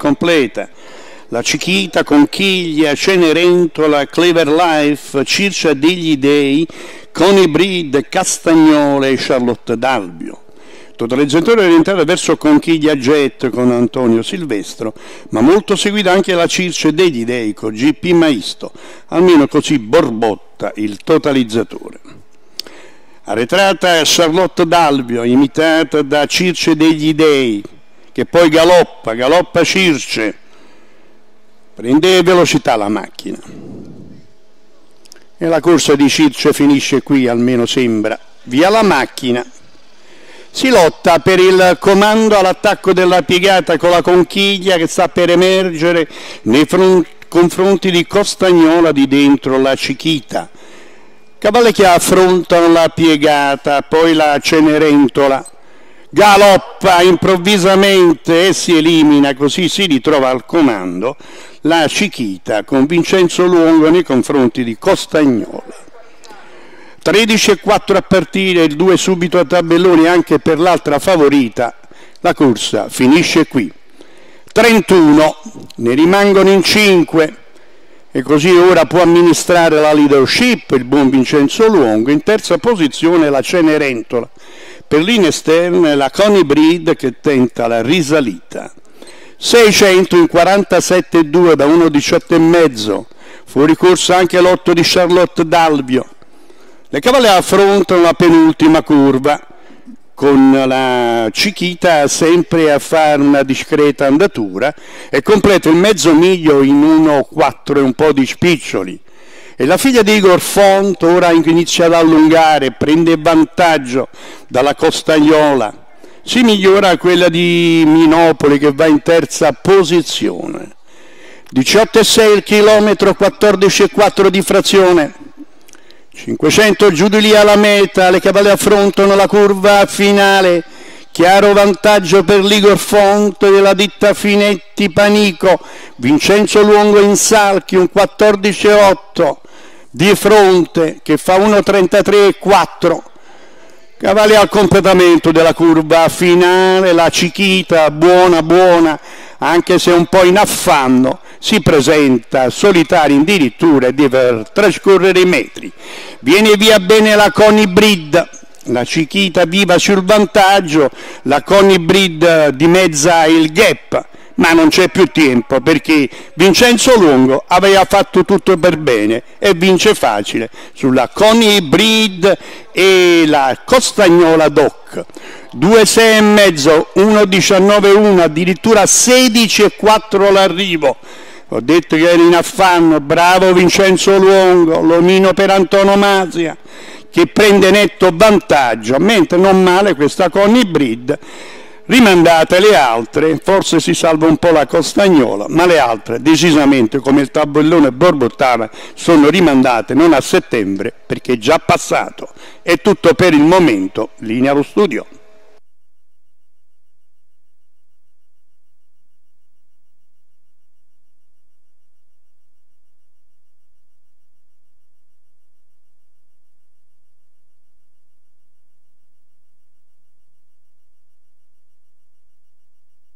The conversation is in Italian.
completa. La Cichita, Conchiglia, Cenerentola, Clever Life, Circia degli Dei, Coney Breed, Castagnole e Charlotte Dalbio. Totalizzatore orientato verso Conchiglia Jet con Antonio Silvestro, ma molto seguita anche la Circe degli Dei con GP Maisto, almeno così borbotta il totalizzatore. Arretrata Charlotte Dalbio, imitata da Circe degli Dei, che poi galoppa, galoppa Circe, prende velocità la macchina. E la corsa di Circe finisce qui, almeno sembra. Via la macchina. Si lotta per il comando all'attacco della piegata con la conchiglia che sta per emergere nei confronti di Costagnola di dentro la Cichita. Cavalli che affrontano la piegata, poi la Cenerentola galoppa improvvisamente e si elimina, così si ritrova al comando la Cichita con Vincenzo Luongo nei confronti di Costagnola. 13 e 4 a partire, il 2 subito a tabelloni anche per l'altra favorita, la corsa finisce qui. 31, ne rimangono in 5 e così ora può amministrare la leadership il buon Vincenzo Luongo, in terza posizione la Cenerentola per linee esterne la Coney Breed che tenta la risalita. 600 in 47,2 da 1,18,5, fuori corsa anche l'8 di Charlotte Dalvio. Le cavalle affrontano la penultima curva con la Cichita sempre a fare una discreta andatura e completa il mezzo miglio in 1,4 e un po' di spiccioli. E la figlia di Igor Font ora inizia ad allungare, prende vantaggio dalla Costagnola. Si migliora quella di Minopoli che va in terza posizione. 18,6 il chilometro, 14,4 di frazione. 500 giù di lì alla meta, le cavalle affrontano la curva finale. Chiaro vantaggio per l'Igor Fonte della ditta Finetti Panico, Vincenzo Luongo in Salchi, un 14,8 di fronte che fa 1.33,4 cavalli al completamento della curva finale la Cichita buona buona anche se un po' in affanno si presenta solitaria addirittura e deve trascorrere i metri. Viene via bene la Conibrid la Cichita viva sul vantaggio la Conibrid dimezza il gap ma non c'è più tempo perché Vincenzo Lungo aveva fatto tutto per bene e vince facile sulla Coney Breed e la Costagnola Doc. 2,6,5, 1,19,1, addirittura 16,4 l'arrivo. Ho detto che eri in affanno, bravo Vincenzo Luongo, l'omino per antonomasia, che prende netto vantaggio, mentre non male questa Coney Breed rimandate le altre, forse si salva un po' la Costagnola, ma le altre decisamente come il tabellone borbottava sono rimandate non a settembre perché è già passato. È tutto per il momento, linea allo studio.